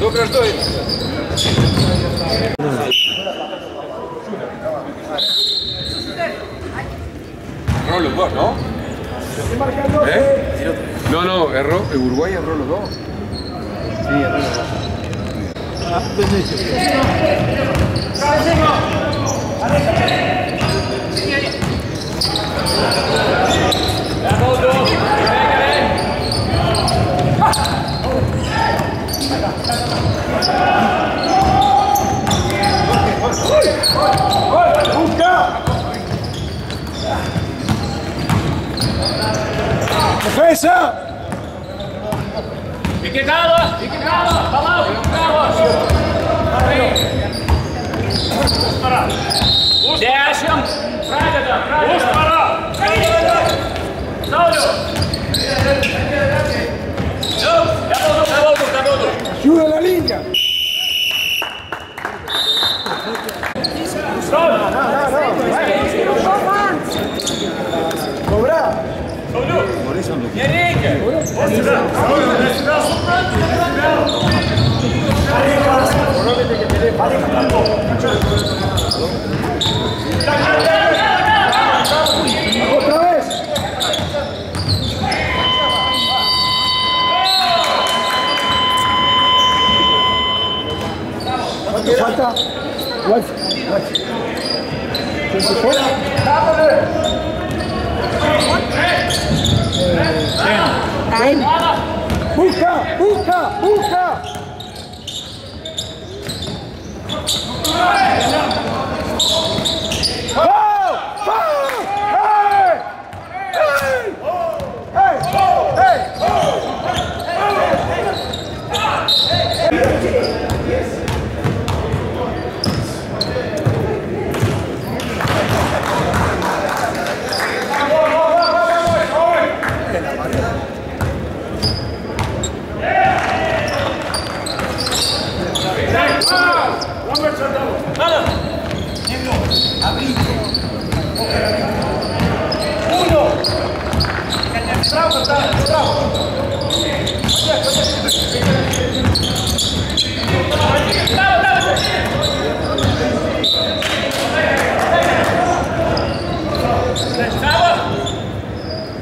Добре, що Erró los dos, ¿no? ¿Eh? No, no, erró, Uruguay erró los dos. Defensa! Fique calma, fique calma, tá lá, fique calma. Cobra! Watch, watch. Tem que for? Time. Busca, busca, busca.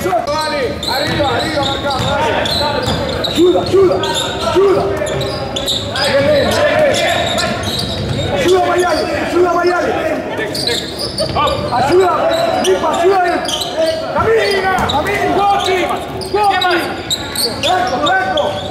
Arriba, arriba, marcamos. Ayuda, ayuda, ayuda. Ayuda a Mayale, ayuda Mayale. Ayuda, Lipa, ayuda. Camina, camina. Gotti, Gotti. Ecco,